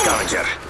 Scavenger.